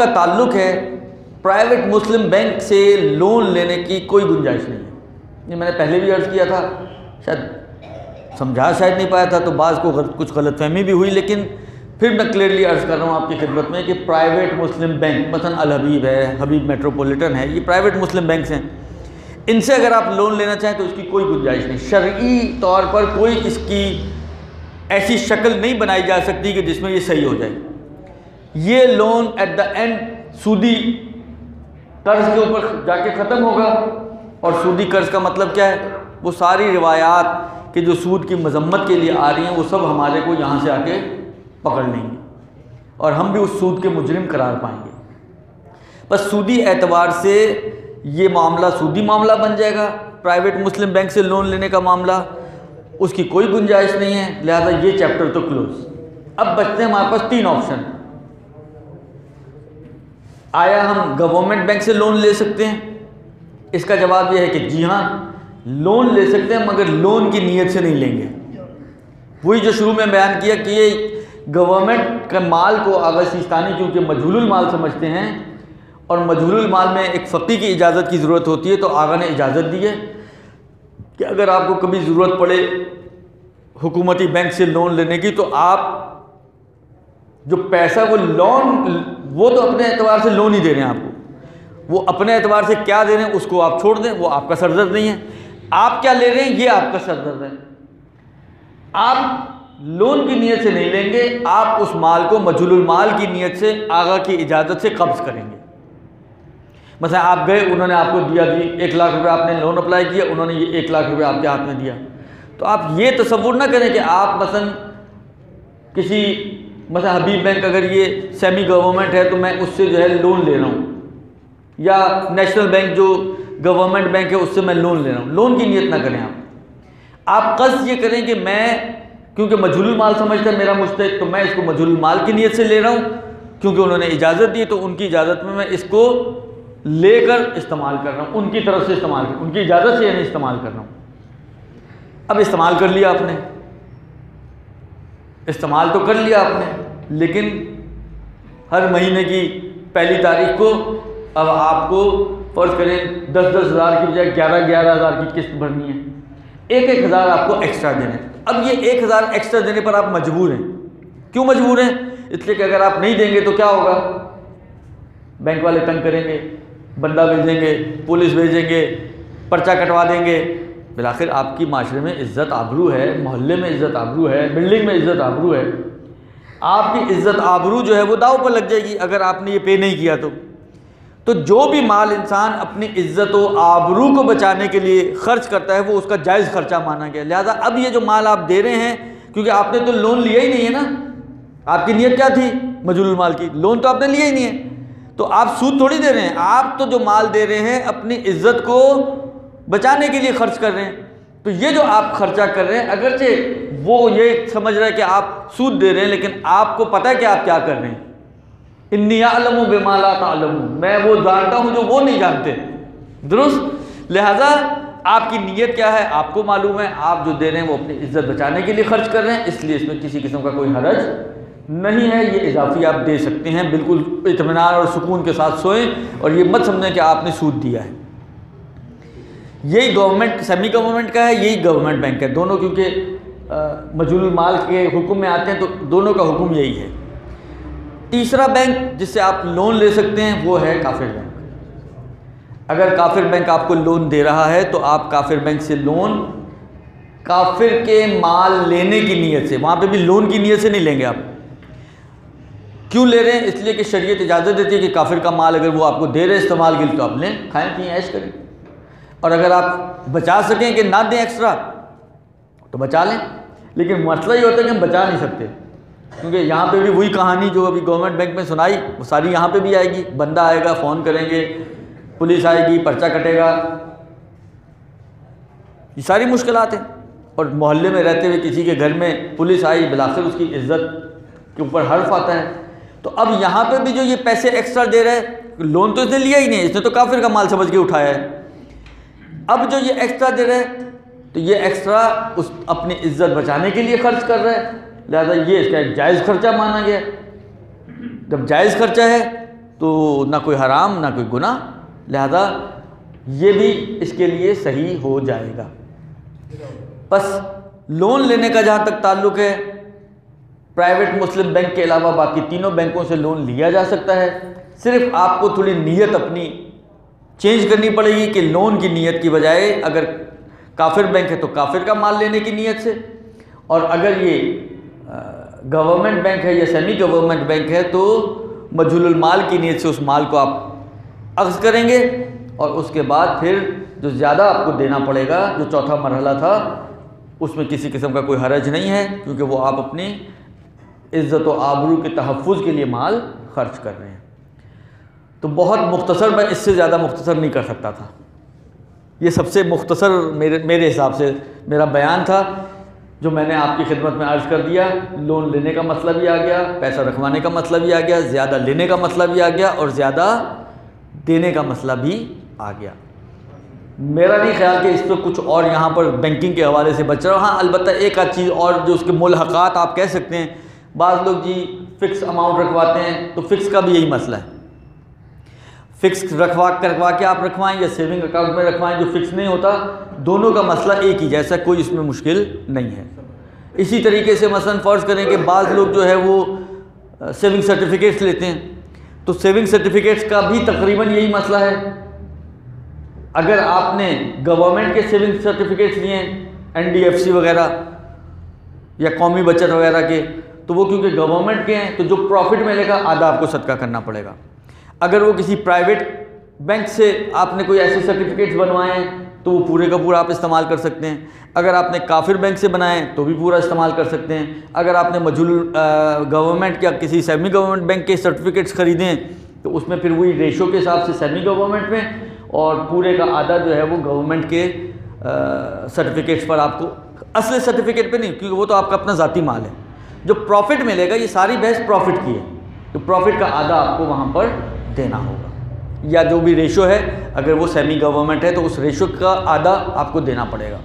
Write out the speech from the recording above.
کا تعلق ہے پرائیویٹ مسلم بینک سے لون لینے کی کوئی گنجائش نہیں ہے۔ یہ میں نے پہلے بھی عرض کیا تھا۔ شاید سمجھا شاید نہیں پایا تھا تو بعض کو کچھ غلط فہمی بھی ہوئی، لیکن پھر میں کلیئرلی عرض کر رہا ہوں آپ کی خدمت میں کہ پرائیویٹ مسلم بینک، مثلا الحبیب ہے، حبیب میٹروپولیٹن ہے، یہ پرائیویٹ مسلم بینکس ہیں۔ ان سے اگر آپ لون لینا چاہیں تو اس کی کوئی گنجائش نہیں۔ شرعی طور پر کوئی اس کی ایسی شکل نہیں بنائی جا سکتی کہ جس میں یہ صحیح ہو جائے۔ یہ لون ایٹ دا اینڈ سودی قرض کے اوپر جا کے ختم ہوگا اور سودی قرض کا مطلب کیا ہے؟ وہ ساری روایات کہ جو سود کی مذمت کے لیے آ رہی ہیں وہ سب ہمارے کو یہاں سے آ کے پکڑ لیں گے اور ہم بھی اس سود کے مجرم قرار پائیں گے۔ بس سودی اعتبار سے یہ معاملہ سودی معاملہ بن جائے گا۔ پرائیویٹ مسلم بینک سے لون لینے کا معاملہ اس کی کوئی گنجائش نہیں ہے۔ لہذا یہ چیپٹر تو کلوز اب بچتے ہیں ہمارے پاس تین آپشن آیا ہم گورنمنٹ بینک سے لون لے سکتے ہیں؟ اس کا جواب یہ ہے کہ جی ہاں لون لے سکتے ہیں، مگر لون کی نیت سے نہیں لیں گے۔ وہی جو شروع میں بیان کیا کہ یہ گورنمنٹ کا مال کو آغا سیستانی کیونکہ مجھول المال سمجھتے ہیں، اور مجھول المال میں ایک فقی کی اجازت کی ضرورت ہوتی ہے تو آغا نے اجازت دی ہے کہ اگر آپ کو کبھی ضرورت پڑے حکومتی بینک سے لون لینے کی تو آپ جو پیسہ وہ لون وہ تو اپنے اعتبار سے لون ہی دے رہے ہیں آپ کو۔ وہ اپنے اعتبار سے کیا دے رہے ہیں، اس کو آپ چھوڑ دیں، وہ آپ کا سردرد نہیں ہے۔ آپ کیا لے رہے ہیں؟ یہ آپ کا سردرد ہے۔ آپ لون کی نیت سے نہیں لیں گے، آپ اس مال کو مجھول المال کی نیت سے، آغا کی اجازت سے قبض کریں گے۔ مثلا آپ گئے، انہوں نے آپ کو دیا دی ایک لاکھ روپے آپ نے لون اپلائی کیا، انہوں نے یہ ایک لاکھ روپے آپ کے ہاتھ میں دیا۔ تو آپ یہ تصور نہ کریں کہ آپ مثلا کسی مثلا حبیب بینک اگر یہ سیمی گورنمنٹ ہے تو میں اس سے جو ہے لون لے رہا ہوں۔ یا نیشنل بینک جو گورنمنٹ بینک ہے اس سے میں لون لے رہا ہوں۔ لون کی نیت نہ کریں آپ۔ آپ قصد یہ کریں کہ میں کیونکہ مجھول المال سمجھتا ہے میرا مستحق، تو میں اس کو مجھول المال کی نیت سے لے رہا ہوں۔ کیونکہ انہوں نے اجازت دی تو ان کی اجازت میں میں اس کو لے کر استعمال کر رہا ہوں۔ ان کی طرف سے استعمال کر، ان کی اجازت سے یعنی استعمال کر رہا ہوں۔ اب استعمال کر لیا آپ نے۔ استعمال تو کر لیا آپ نے۔ لیکن ہر مہینے کی پہلی تاریخ کو اب آپ کو فرض کریں دس دس ہزار کی بجائے گیارہ گیارہ ہزار کی قسط بھرنی ہے۔ ایک ایک ہزار آپ کو ایکسٹرا دینے۔ اب یہ ایک ہزار ایکسٹرا دینے پر آپ مجبور ہیں۔ کیوں مجبور ہیں؟ اس لیے کہ اگر آپ نہیں دیں گے تو کیا ہوگا؟ بینک والے تنگ کریں گے، بندہ بھیجیں گے، پولیس بھیجیں گے، پرچہ کٹوا دیں گے۔ بالآخر آپ کی معاشرے میں عزت آبرو ہے، محلے میں عزت آبرو ہے، بلڈنگ میں عزت آبرو ہے۔ آپ کی عزت آبرو جو ہے وہ داؤ پر لگ جائے گی، اگر آپ نے یہ پے نہیں کیا تو۔ تو جو بھی مال انسان اپنی عزت و آبرو کو بچانے کے لیے خرچ کرتا ہے، وہ اس کا جائز خرچہ مانا گیا۔ لہٰذا اب یہ جو مال آپ دے رہے ہیں، کیونکہ آپ نے تو لون لیا ہی نہیں ہے نا۔ آپ کی نیت کیا تھی؟ مجھول المال کی۔ لون تو آپ نے لیا ہی نہیں ہے۔ تو آپ سود تھوڑی دے رہے ہیں۔ آپ تو جو مال دے رہے ہیں، اپنی عزت کو بچانے کے لیے خرچ کر رہے ہیں۔ تو یہ جو آپ خرچہ کر رہے ہیں، اگرچہ وہ یہ سمجھ رہے ہیں کہ آپ سود دے رہے ہیں، لیکن آپ کو پتہ ہے کہ آپ کیا کر رہے ہیں؟ انی علم و بمالا تعلم میں وہ جانتا ہوں جو وہ نہیں جانتے۔ درست؟ لہذا آپ کی نیت کیا ہے؟ آپ کو معلوم ہے، آپ جو دے رہے ہیں وہ اپنی عزت بچانے کے لیے خرچ کر رہے ہیں، اس لیے اس میں کسی قسم کا کوئی حرج نہیں ہے۔ یہ اضافی آپ دے سکتے ہیں، بالکل اطمینان اور سکون کے ساتھ سوئیں، اور یہ مت سمجھیں کہ آپ نے سود دیا ہے۔ یہی گورنمنٹ سیمی گورنمنٹ کا ہے، یہی گورنمنٹ بینک ہے۔ دونوں کیونکہ مجھول مال کے حکم میں آتے ہیں تو دونوں کا حکم یہی ہے۔ تیسرا بینک جس سے آپ لون لے سکتے ہیں وہ ہے کافر بینک۔ اگر کافر بینک آپ کو لون دے رہا ہے تو آپ کافر بینک سے لون، کافر کے مال لینے کی نیت سے، وہاں پہ بھی لون کی نیت سے نہیں لیں گے آپ۔ کیوں لے رہے ہیں؟ اس لیے کہ شریعت اجازت دیتی ہے کہ کافر کا مال اگر وہ آپ کو دے رہے استعمال کے لیے تو آپ لیں، کھائیں پئیں عیش کریں۔ اور اگر آپ بچا سکیں کہ نہ دیں ایکسٹرا، تو بچا لیں۔ لیکن مسئلہ یہ ہوتا ہے کہ ہم بچا نہیں سکتے۔ کیونکہ یہاں پہ بھی وہی کہانی جو ابھی گورنمنٹ بینک میں سنائی، وہ ساری یہاں پہ بھی آئے گی۔ بندہ آئے گا فون کریں گے، پولیس آئے گی، پرچہ کٹے گا۔ یہ ساری مشکلات ہیں۔ اور محلے میں رہتے ہوئے کسی کے گھر میں پولیس آئی بلاخر اس کی عزت کے اوپر حرف آتا ہے۔ تو اب یہاں پہ بھی جو یہ پیسے ایکسٹرا دے رہے لون تو اس نے لیا ہی نہیں، اس نے تو کافر کا مال سمجھ کے اٹھایا ہے۔ اب جو یہ ایکسٹرا دے رہے تو یہ ایکسٹرا اس اپنی عزت بچانے کے لیے خرچ کر رہے لہٰذا یہ اس کا ایک جائز خرچہ مانا گیا۔ جب جائز خرچہ ہے تو نہ کوئی حرام، نہ کوئی گناہ۔ لہذا یہ بھی اس کے لیے صحیح ہو جائے گا۔ بس لون لینے کا جہاں تک تعلق ہے پرائیویٹ مسلم بینک کے علاوہ باقی تینوں بینکوں سے لون لیا جا سکتا ہے۔ صرف آپ کو تھوڑی نیت اپنی چینج کرنی پڑے گی کہ لون کی نیت کی بجائے اگر کافر بینک ہے تو کافر کا مال لینے کی نیت سے۔ اور اگر یہ گورنمنٹ بینک ہے یا سیمی گورنمنٹ بینک ہے تو مجھول المال کی نیت سے اس مال کو آپ اخذ کریں گے۔ اور اس کے بعد پھر جو زیادہ آپ کو دینا پڑے گا، جو چوتھا مرحلہ تھا، اس میں کسی قسم کا کوئی حرج نہیں ہے، کیونکہ وہ آپ اپنی عزت و آبرو کے تحفظ کے لیے مال خرچ کر رہے ہیں۔ تو بہت مختصر، میں اس سے زیادہ مختصر نہیں کر سکتا تھا۔ یہ سب سے مختصر میرے میرے حساب سے میرا بیان تھا، جو میں نے آپ کی خدمت میں عرض کر دیا۔ لون لینے کا مسئلہ بھی آ گیا، پیسہ رکھوانے کا مسئلہ بھی آ گیا، زیادہ لینے کا مسئلہ بھی آ گیا اور زیادہ دینے کا مسئلہ بھی آ گیا۔ میرا نہیں خیال کہ اس پہ کچھ اور یہاں پر بینکنگ کے حوالے سے بچ رہا ہاں البتہ ایک آدھ چیز اور جو اس کے ملحقات آپ کہہ سکتے ہیں۔ بعض لوگ جی فکس اماؤنٹ رکھواتے ہیں تو فکس کا بھی یہی مسئلہ ہے۔ فکس رکھوا کروا کے آپ رکھوائیں یا سیونگ اکاؤنٹ میں رکھوائیں جو فکس نہیں ہوتا، دونوں کا مسئلہ ایک ہی، جیسا کوئی اس میں مشکل نہیں ہے۔ اسی طریقے سے مثلا فرض کریں کہ بعض لوگ جو ہے وہ سیونگ سرٹیفکیٹس لیتے ہیں۔ تو سیونگ سرٹیفکیٹس کا بھی تقریباً یہی مسئلہ ہے۔ اگر آپ نے گورنمنٹ کے سیونگ سرٹیفکیٹس لیے ہیں این ڈی ایف سی وغیرہ یا قومی بچت وغیرہ کے، تو وہ کیونکہ گورنمنٹ کے ہیں، تو جو پروفٹ ملے گا، آدھا آپ کو صدقہ کرنا پڑے گا۔ اگر وہ کسی پرائیویٹ بینک سے آپ نے کوئی ایسے سرٹیفکیٹس بنوائے ہیں، تو وہ پورے کا پورا آپ استعمال کر سکتے ہیں۔ اگر آپ نے کافر بینک سے بنائے تو بھی پورا استعمال کر سکتے ہیں۔ اگر آپ نے مجھول گورنمنٹ یا کسی سیمی گورنمنٹ بینک کے سرٹیفکیٹس خریدے ہیں، تو اس میں پھر وہی ریشو کے حساب سے سیمی گورنمنٹ میں اور پورے کا آدھا جو ہے وہ گورنمنٹ کے سرٹیفکیٹس پر آپ کو اصل سرٹیفکیٹ پہ نہیں، کیونکہ وہ تو آپ کا اپنا ذاتی مال ہے۔ جو پروفٹ ملے گا، یہ ساری بحث پروفٹ کی ہے۔ تو پروفٹ کا آدھا آپ کو وہاں پر دینا ہوگا۔ یا جو بھی ریشو ہے، اگر وہ سیمی گورنمنٹ ہے تو اس ریشو کا آدھا آپ کو دینا پڑے گا۔